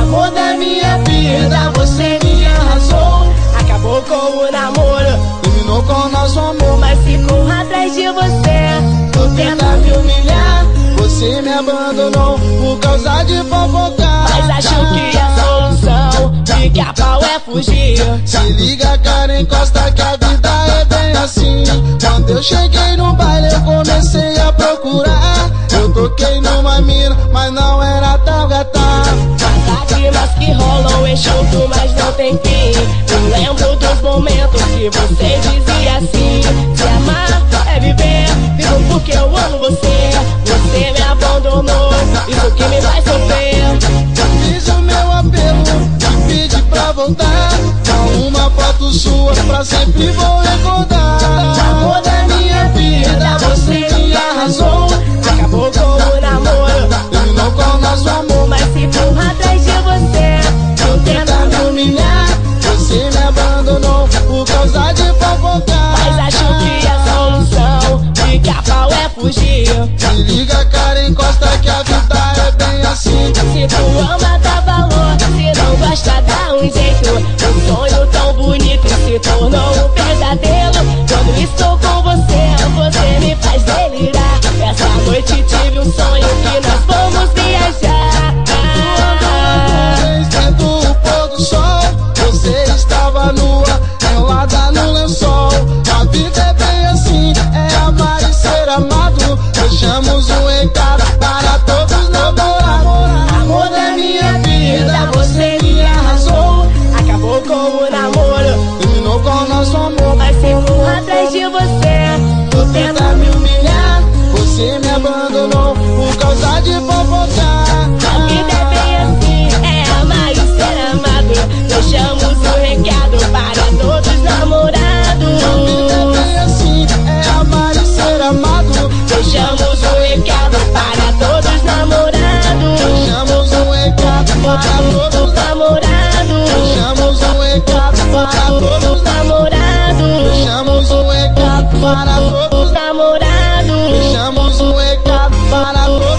Amor da minha vida, você me arrasou. Acabou com o namoro, terminou com o nosso amor. Mas ficou atrás de você. Tô tentando me humilhar. Você me abandonou por causa de fofocar. Mas acho que a solução fica pau é fugir. Se liga, cara, encosta cheguei no baile, eu comecei a procurar. Eu toquei numa mina, mas não era tão gata. Lágrimas que rolam enxuto, mas não tem fim. Eu lembro dos momentos que você dizia assim: Se amar é viver, vivo porque eu amo você. Você me abandonou, isso que me faz sofrer. Fiz o meu apelo, te pedi pra voltar. Com uma foto sua, pra sempre vou recordar. Com o namoro, terminou com nosso amor. Mas ficou atrás de você. Tô tentando me humilhar. Você me abandonou por causa de fofocar. Mas acho que a solução fica pau é fugir. Se liga, cara, encosta que a vida um sonho que nós vamos viajar. Vendo o pôr do sol, você estava nua, enrolada no lençol. A vida é bem assim, é amar e ser amado. Deixamos um para para todos namorados. Deixamos um recado para todos namorados. Deixamos um recado para todos namorados.